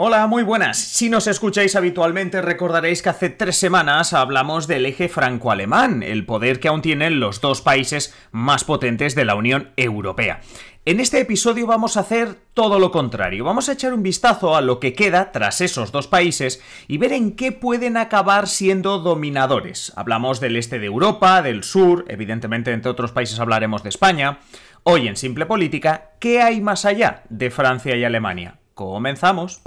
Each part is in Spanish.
Hola, muy buenas. Si nos escucháis habitualmente recordaréis que hace tres semanas hablamos del eje franco-alemán, el poder que aún tienen los dos países más potentes de la Unión Europea. En este episodio vamos a hacer todo lo contrario, vamos a echar un vistazo a lo que queda tras esos dos países y ver en qué pueden acabar siendo dominadores. Hablamos del este de Europa, del sur, evidentemente entre otros países hablaremos de España. Hoy en Simple Política, ¿qué hay más allá de Francia y Alemania? Comenzamos.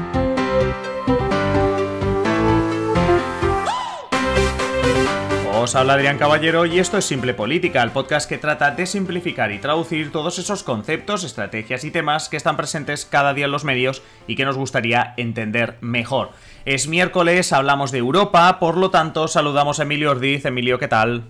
Os habla Adrián Caballero y esto es Simple Política, el podcast que trata de simplificar y traducir todos esos conceptos, estrategias y temas que están presentes cada día en los medios y que nos gustaría entender mejor. Es miércoles, hablamos de Europa, por lo tanto saludamos a Emilio Ordiz. Emilio, ¿qué tal?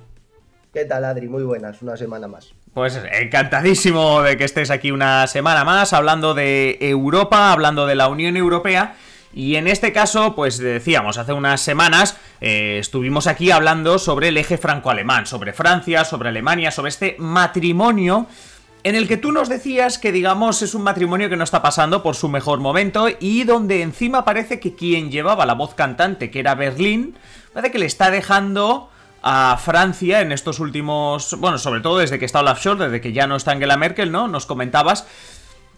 ¿Qué tal, Adri? Muy buenas, una semana más. Pues encantadísimo de que estés aquí una semana más hablando de Europa, hablando de la Unión Europea. Y en este caso, pues decíamos, hace unas semanas eh, estuvimos aquí hablando sobre el eje franco-alemán, sobre Francia, sobre Alemania, sobre este matrimonio en el que tú nos decías que, digamos, es un matrimonio que no está pasando por su mejor momento y donde encima parece que quien llevaba la voz cantante, que era Berlín, parece que le está dejando a Francia en estos últimos, bueno, sobre todo desde que está Olaf Scholz, desde que ya no está Angela Merkel, ¿no? Nos comentabas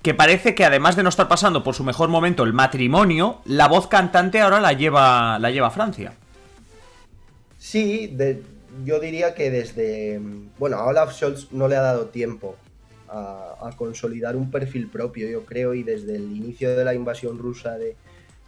que parece que además de no estar pasando por su mejor momento el matrimonio, la voz cantante ahora la lleva la lleva Francia. Sí, yo diría que desde, bueno, a Olaf Scholz no le ha dado tiempo a, a, consolidar un perfil propio, yo creo, y desde el inicio de la invasión rusa de,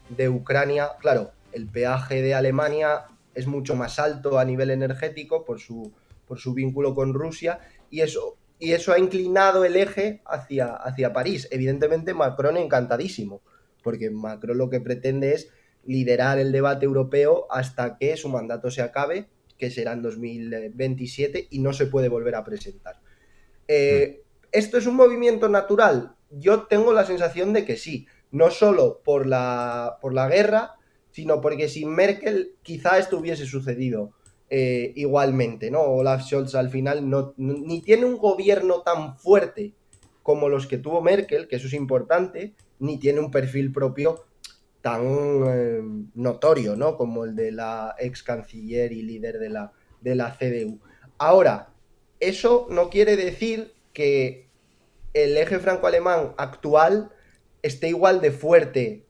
de Ucrania, claro, el peaje de Alemania es mucho más alto a nivel energético por su, por su vínculo con Rusia y eso, y eso ha inclinado el eje hacia, hacia París. Evidentemente Macron encantadísimo, porque Macron lo que pretende es liderar el debate europeo hasta que su mandato se acabe, que será en 2027 y no se puede volver a presentar. Eh, mm. ¿Esto es un movimiento natural? Yo tengo la sensación de que sí, no solo por la, por la guerra, sino porque sin Merkel quizá esto hubiese sucedido eh, igualmente, ¿no? Olaf Scholz al final no, ni tiene un gobierno tan fuerte como los que tuvo Merkel, que eso es importante, ni tiene un perfil propio tan eh, notorio, ¿no? Como el de la ex canciller y líder de la, de la CDU. Ahora, eso no quiere decir que el eje franco-alemán actual esté igual de fuerte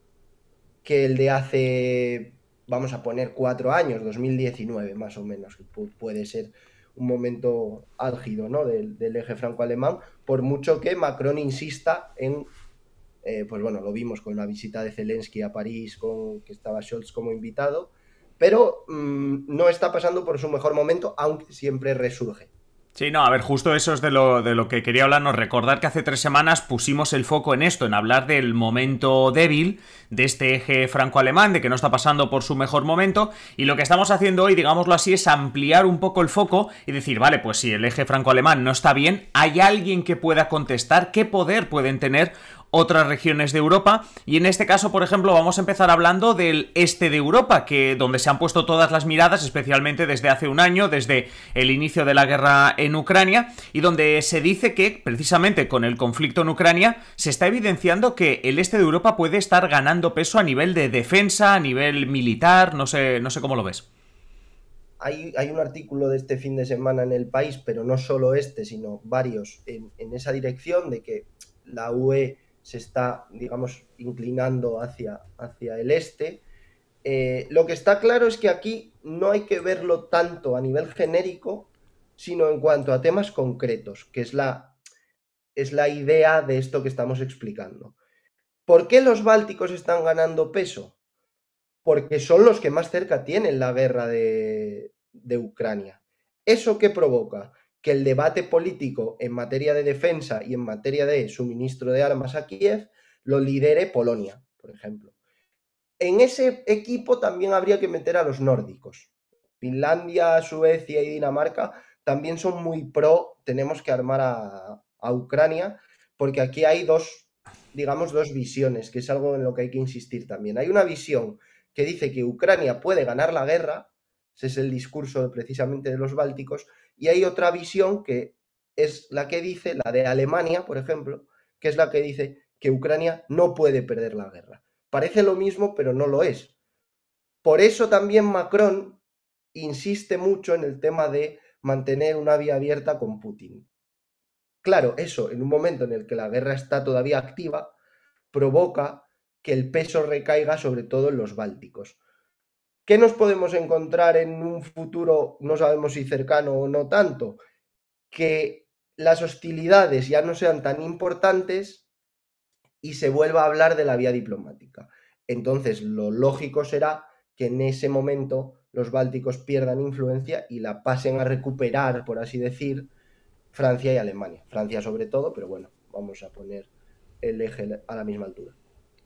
que el de hace, vamos a poner, cuatro años, 2019 más o menos, que puede ser un momento álgido ¿no? del, eje franco-alemán, por mucho que Macron insista en, eh, pues bueno, lo vimos con la visita de Zelensky a París, con que estaba Scholz como invitado, pero mm, no está pasando por su mejor momento, aunque siempre resurge. Sí, no, a ver, justo eso es de lo, de lo que quería hablarnos. Recordar que hace tres semanas pusimos el foco en esto, en hablar del momento débil de este eje franco-alemán, de que no está pasando por su mejor momento, y lo que estamos haciendo hoy, digámoslo así, es ampliar un poco el foco y decir, vale, pues si el eje franco-alemán no está bien, hay alguien que pueda contestar, qué poder pueden tener otras regiones de Europa y en este caso, por ejemplo, vamos a empezar hablando del este de Europa, que donde se han puesto todas las miradas, especialmente desde hace un año, desde el inicio de la guerra en Ucrania y donde se dice que precisamente con el conflicto en Ucrania se está evidenciando que el este de Europa puede estar ganando peso a nivel de defensa, a nivel militar, no sé, no sé cómo lo ves. Hay, hay, un artículo de este fin de semana en el país, pero no solo este, sino varios, en, en esa dirección de que la UE se está, digamos, inclinando hacia, hacia el este. Eh, lo que está claro es que aquí no hay que verlo tanto a nivel genérico, sino en cuanto a temas concretos, que es la, es la idea de esto que estamos explicando. ¿Por qué los bálticos están ganando peso? Porque son los que más cerca tienen la guerra de, de Ucrania. ¿Eso qué provoca? Que el debate político en materia de defensa y en materia de suministro de armas a Kiev lo lidere Polonia, por ejemplo. En ese equipo también habría que meter a los nórdicos. Finlandia, Suecia y Dinamarca también son muy pro, tenemos que armar a, a Ucrania, porque aquí hay dos, digamos, dos visiones, que es algo en lo que hay que insistir también. Hay una visión que dice que Ucrania puede ganar la guerra, ese es el discurso precisamente de los bálticos, y hay otra visión que es la que dice, la de Alemania, por ejemplo, que es la que dice que Ucrania no puede perder la guerra. parece lo mismo, pero no lo es. Por eso también Macron insiste mucho en el tema de mantener una vía abierta con Putin. Claro, eso, en un momento en el que la guerra está todavía activa, provoca que el peso recaiga sobre todo en los bálticos. ¿Qué nos podemos encontrar en un futuro, no sabemos si cercano o no tanto? Que las hostilidades ya no sean tan importantes y se vuelva a hablar de la vía diplomática. Entonces, lo lógico será que en ese momento los bálticos pierdan influencia y la pasen a recuperar, por así decir, Francia y Alemania. Francia sobre todo, pero bueno, vamos a poner el eje a la misma altura.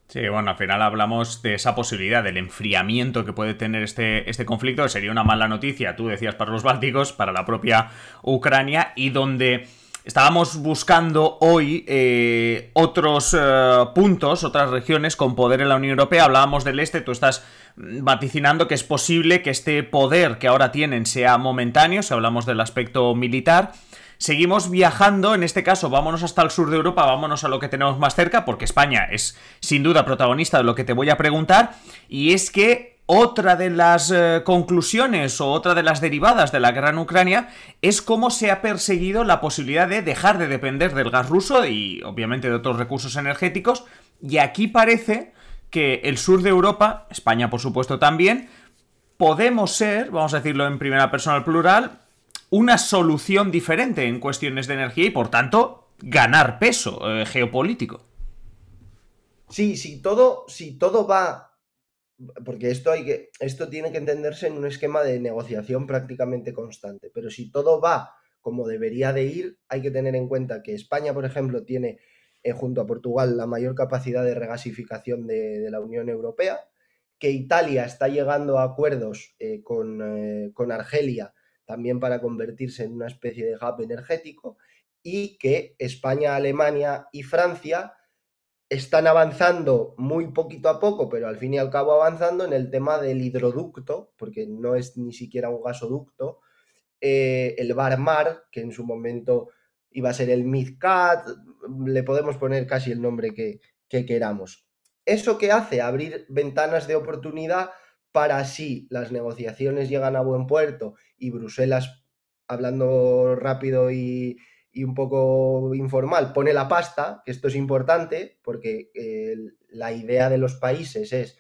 Sí, bueno, al final hablamos de esa posibilidad del enfriamiento que puede tener este, este conflicto, sería una mala noticia, tú decías, para los bálticos, para la propia Ucrania, y donde estábamos buscando hoy eh, otros eh, puntos, otras regiones con poder en la Unión Europea, hablábamos del este, tú estás vaticinando que es posible que este poder que ahora tienen sea momentáneo, si hablamos del aspecto militar, Seguimos viajando, en este caso vámonos hasta el sur de Europa, vámonos a lo que tenemos más cerca, porque España es sin duda protagonista de lo que te voy a preguntar, y es que otra de las eh, conclusiones o otra de las derivadas de la guerra en Ucrania es cómo se ha perseguido la posibilidad de dejar de depender del gas ruso y obviamente de otros recursos energéticos, y aquí parece que el sur de Europa, España por supuesto también, podemos ser, vamos a decirlo en primera persona al plural, una solución diferente en cuestiones de energía y por tanto ganar peso eh, geopolítico. Sí, si todo, si todo va, porque esto, hay que, esto tiene que entenderse en un esquema de negociación prácticamente constante, pero si todo va como debería de ir, hay que tener en cuenta que España, por ejemplo, tiene eh, junto a Portugal la mayor capacidad de regasificación de, la Unión Europea, que Italia está llegando a acuerdos eh, con, con Argelia también para convertirse en una especie de hub energético, y que España, Alemania y Francia están avanzando muy poquito a poco, pero al fin y al cabo avanzando en el tema del hidroducto, porque no es ni siquiera un gasoducto, eh, el Barmar, que en su momento iba a ser el MidCat, le podemos poner casi el nombre que, que queramos. ¿Eso que hace? Abrir ventanas de oportunidad para si las negociaciones llegan a buen puerto y Bruselas, hablando rápido y, un poco informal, pone la pasta, que esto es importante, porque la idea de los países es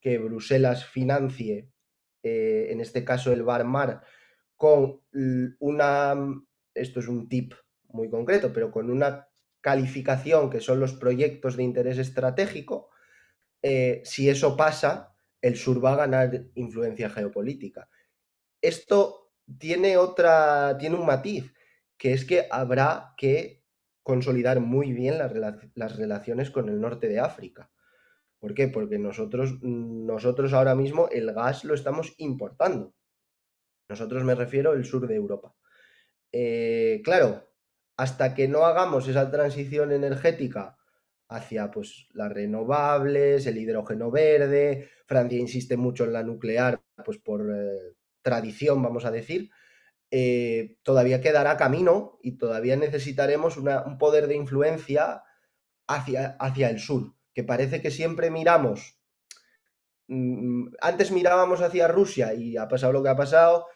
que Bruselas financie, eh, en este caso el Barmar, con una, esto es un tip muy concreto, pero con una calificación que son los proyectos de interés estratégico, eh, si eso pasa, el sur va a ganar influencia geopolítica. Esto tiene otra, tiene un matiz, que es que habrá que consolidar muy bien las, relaciones con el norte de África. ¿Por qué? Porque nosotros, nosotros ahora mismo el gas lo estamos importando. Nosotros me refiero al sur de Europa. Eh, claro, hasta que no hagamos esa transición energética hacia pues, las renovables, el hidrógeno verde. Francia insiste mucho en la nuclear, pues por eh, tradición, vamos a decir. Eh, todavía quedará camino y todavía necesitaremos un poder de influencia hacia, hacia el sur, que parece que siempre miramos. Mm, antes mirábamos hacia Rusia y ha pasado lo que ha pasado.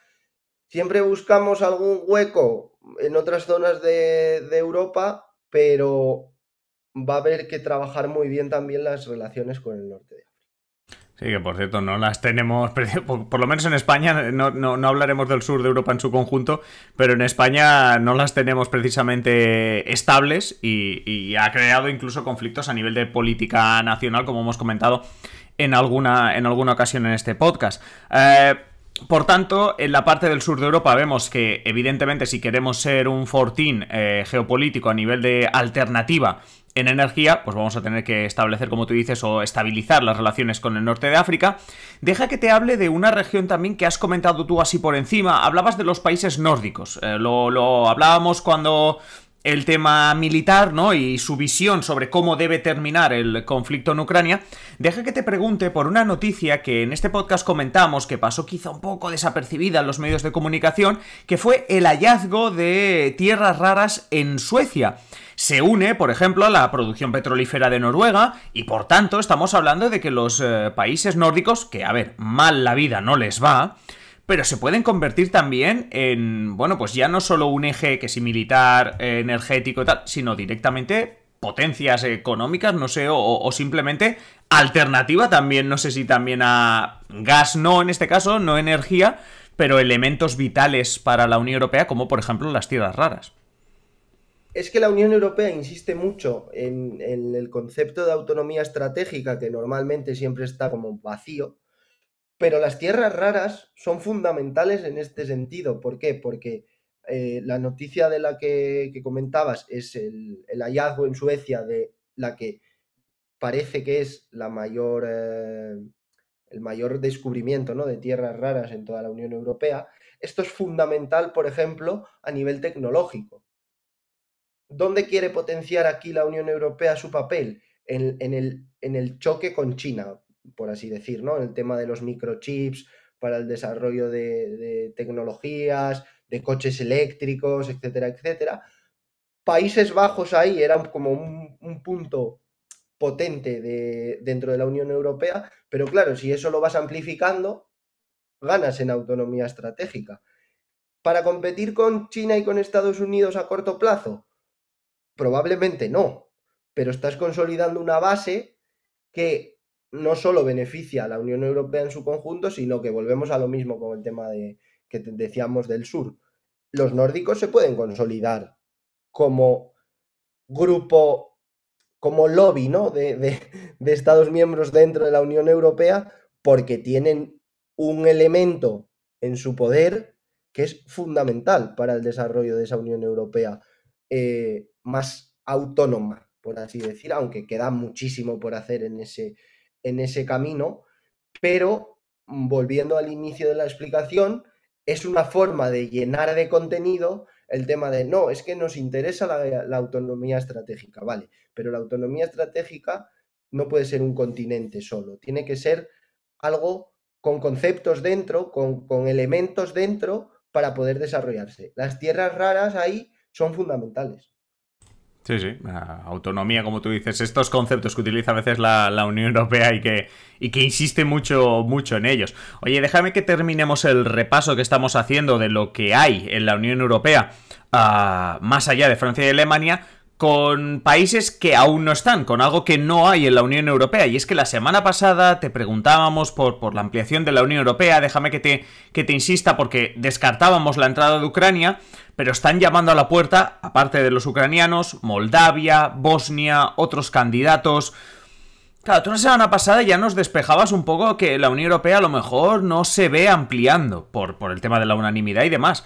Siempre buscamos algún hueco en otras zonas de, de Europa, pero va a haber que trabajar muy bien también las relaciones con el norte de África. Sí, que por cierto, no las tenemos, por, lo menos en España, no, hablaremos del sur de Europa en su conjunto, pero en España no las tenemos precisamente estables y, ha creado incluso conflictos a nivel de política nacional, como hemos comentado en alguna, en alguna ocasión en este podcast. Eh, por tanto, en la parte del sur de Europa vemos que, evidentemente, si queremos ser un fortín eh, geopolítico a nivel de alternativa en energía, pues vamos a tener que establecer, como tú dices, o estabilizar las relaciones con el norte de África. Deja que te hable de una región también que has comentado tú así por encima. Hablabas de los países nórdicos. Eh, lo, hablábamos cuando el tema militar, ¿no? Y su visión sobre cómo debe terminar el conflicto en Ucrania, deja que te pregunte por una noticia que en este podcast comentamos, que pasó quizá un poco desapercibida en los medios de comunicación, que fue el hallazgo de tierras raras en Suecia. Se une, por ejemplo, a la producción petrolífera de Noruega y por tanto estamos hablando de que los eh, países nórdicos, que a ver, mal la vida no les va, pero se pueden convertir también en, bueno, pues ya no solo un eje que si militar, eh, energético y tal, sino directamente potencias económicas, no sé, o, simplemente alternativa también, no sé si también a gas, no en este caso, no energía, pero elementos vitales para la Unión Europea, como por ejemplo las tierras raras. Es que la Unión Europea insiste mucho en el concepto de autonomía estratégica, que normalmente siempre está como vacío, pero las tierras raras son fundamentales en este sentido. ¿Por qué? Porque eh, la noticia de la que, comentabas es el, hallazgo en Suecia de la que parece que es la mayor, eh, el mayor descubrimiento ¿no? de tierras raras en toda la Unión Europea. Esto es fundamental, por ejemplo, a nivel tecnológico. ¿Dónde quiere potenciar aquí la Unión Europea su papel? En, el, en el choque con China por así decir, ¿no? El tema de los microchips para el desarrollo de, tecnologías, de coches eléctricos, etcétera, etcétera. Países Bajos ahí eran como un, punto potente de, dentro de la Unión Europea, pero claro, si eso lo vas amplificando, ganas en autonomía estratégica. ¿Para competir con China y con Estados Unidos a corto plazo? Probablemente no, pero estás consolidando una base que no solo beneficia a la Unión Europea en su conjunto, sino que volvemos a lo mismo con el tema de que decíamos del sur. Los nórdicos se pueden consolidar como grupo, como lobby ¿no? de, de Estados miembros dentro de la Unión Europea porque tienen un elemento en su poder que es fundamental para el desarrollo de esa Unión Europea eh, más autónoma, por así decir, aunque queda muchísimo por hacer en ese, en ese camino, pero mm, volviendo al inicio de la explicación, es una forma de llenar de contenido el tema de, no, es que nos interesa la, autonomía estratégica, vale, pero la autonomía estratégica no puede ser un continente solo, tiene que ser algo con conceptos dentro, con, con elementos dentro para poder desarrollarse. Las tierras raras ahí son fundamentales. Sí, sí, autonomía, como tú dices, estos conceptos que utiliza a veces la, Unión Europea y que, y que insiste mucho, mucho en ellos. Oye, déjame que terminemos el repaso que estamos haciendo de lo que hay en la Unión Europea, ah, más allá de Francia y Alemania, con países que aún no están, con algo que no hay en la Unión Europea. Y es que la semana pasada te preguntábamos por, por la ampliación de la Unión Europea, déjame que te, que te insista porque descartábamos la entrada de Ucrania, pero están llamando a la puerta, aparte de los ucranianos, Moldavia, Bosnia, otros candidatos. Claro, tú la semana pasada ya nos despejabas un poco que la Unión Europea a lo mejor no se ve ampliando por, por el tema de la unanimidad y demás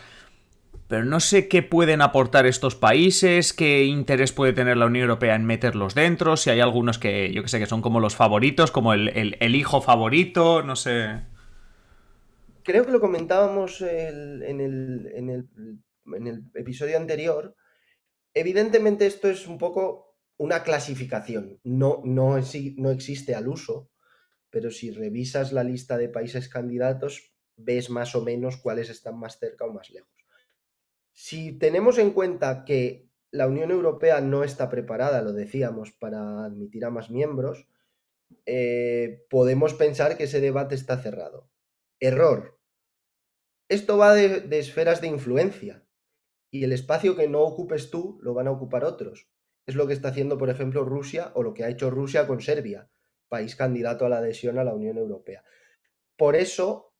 pero no sé qué pueden aportar estos países, qué interés puede tener la Unión Europea en meterlos dentro, si hay algunos que yo que sé que son como los favoritos, como el, hijo favorito, no sé. Creo que lo comentábamos en, el, episodio anterior. Evidentemente esto es un poco una clasificación, no, no, no existe al uso, pero si revisas la lista de países candidatos, ves más o menos cuáles están más cerca o más lejos. Si tenemos en cuenta que la Unión Europea no está preparada, lo decíamos, para admitir a más miembros, eh, podemos pensar que ese debate está cerrado. Error. Esto va de, esferas de influencia y el espacio que no ocupes tú lo van a ocupar otros. Es lo que está haciendo, por ejemplo, Rusia o lo que ha hecho Rusia con Serbia, país candidato a la adhesión a la Unión Europea. Por eso,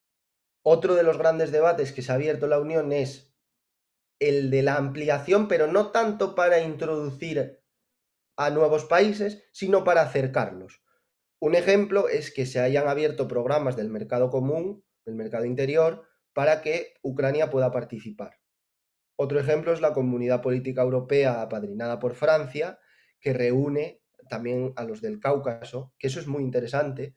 otro de los grandes debates que se ha abierto la Unión es el de la ampliación, pero no tanto para introducir a nuevos países, sino para acercarlos. Un ejemplo es que se hayan abierto programas del mercado común, del mercado interior, para que Ucrania pueda participar. Otro ejemplo es la Comunidad Política Europea apadrinada por Francia, que reúne también a los del Cáucaso, que eso es muy interesante,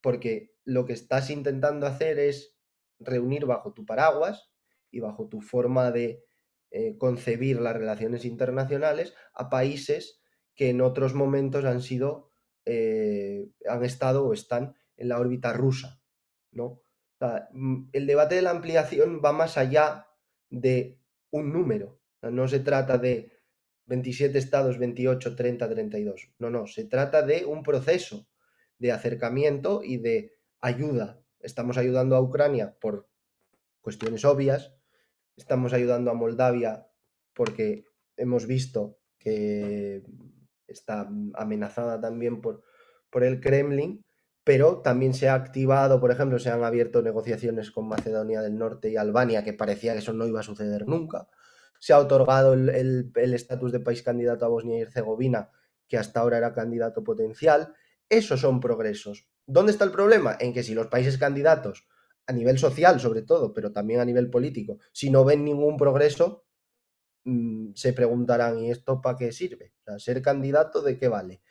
porque lo que estás intentando hacer es reunir bajo tu paraguas y bajo tu forma de eh, concebir las relaciones internacionales a países que en otros momentos han sido, eh, han estado o están en la órbita rusa, ¿no? Mm, el debate de la ampliación va más allá de un número. no se trata de 27 estados, 28, 30, 32. No, no, se trata de un proceso de acercamiento y de ayuda. Estamos ayudando a Ucrania por cuestiones obvias, estamos ayudando a Moldavia porque hemos visto que está amenazada también por, por el Kremlin, pero también se ha activado, por ejemplo, se han abierto negociaciones con Macedonia del Norte y Albania, que parecía que eso no iba a suceder nunca. Se ha otorgado el estatus de país candidato a Bosnia y Herzegovina, que hasta ahora era candidato potencial. Esos son progresos. ¿Dónde está el problema? En que si los países candidatos, a nivel social sobre todo, pero también a nivel político, si no ven ningún progreso, mm, se preguntarán, ¿y esto para qué sirve? Ser candidato, ¿de qué vale?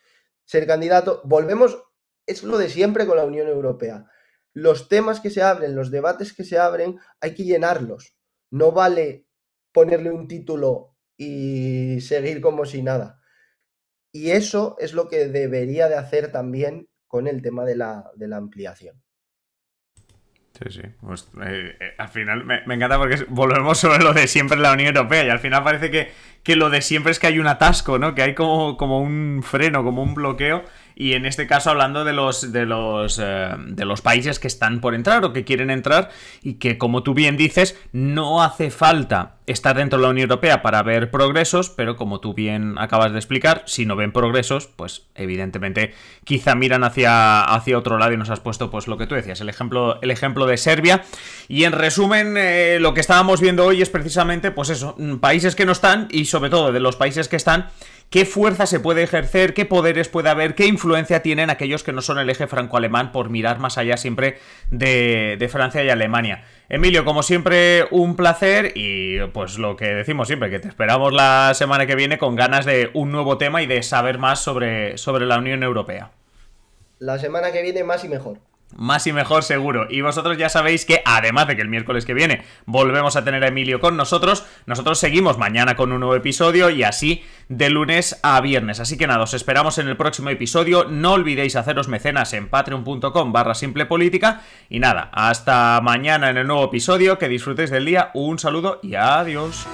Ser candidato, volvemos, es lo de siempre con la Unión Europea. Los temas que se abren, los debates que se abren, hay que llenarlos. No vale ponerle un título y seguir como si nada. Y eso es lo que debería de hacer también con el tema de la, ampliación. Sí, sí. Pues, eh, eh, al final me, encanta porque volvemos sobre lo de siempre en la Unión Europea y al final parece que, que, lo de siempre es que hay un atasco, ¿no? Que hay como, como un freno, como un bloqueo y en este caso hablando de los, de, los, eh, de los países que están por entrar o que quieren entrar y que, como tú bien dices, no hace falta estar dentro de la Unión Europea para ver progresos, pero como tú bien acabas de explicar, si no ven progresos, pues evidentemente quizá miran hacia, hacia otro lado y nos has puesto pues lo que tú decías, el ejemplo, el ejemplo de Serbia. Y en resumen, eh, lo que estábamos viendo hoy es precisamente pues eso, países que no están y sobre todo de los países que están qué fuerza se puede ejercer, qué poderes puede haber, qué influencia tienen aquellos que no son el eje franco-alemán por mirar más allá siempre de, Francia y Alemania. Emilio, como siempre, un placer y pues lo que decimos siempre, que te esperamos la semana que viene con ganas de un nuevo tema y de saber más sobre, sobre la Unión Europea. La semana que viene más y mejor más y mejor seguro. Y vosotros ya sabéis que, además de que el miércoles que viene volvemos a tener a Emilio con nosotros, nosotros seguimos mañana con un nuevo episodio y así de lunes a viernes. Así que nada, os esperamos en el próximo episodio. No olvidéis haceros mecenas en patreon.com barra simple política. Y nada, hasta mañana en el nuevo episodio. Que disfrutéis del día. Un saludo y adiós.